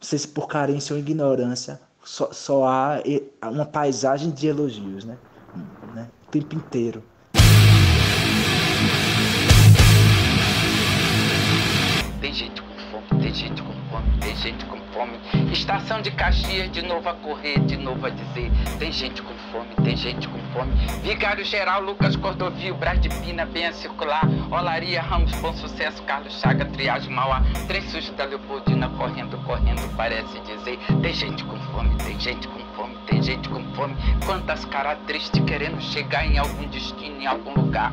Não sei se por carência ou ignorância, só, só há uma paisagem de elogios, né? Hum, né? O tempo inteiro. Fome, tem gente com fome. Estação de Caxias, de novo a correr, de novo a dizer. Tem gente com fome, tem gente com fome. Vigário Geral, Lucas Cordovil, Brás de Pina, Benha Circular, Olaria, Ramos, Bom Sucesso, Carlos Chaga, Triagem, Mauá. Três sujos da Leopoldina, correndo, correndo, parece dizer. Tem gente com fome, tem gente com fome, tem gente com fome. Quantas caras tristes querendo chegar em algum destino, em algum lugar.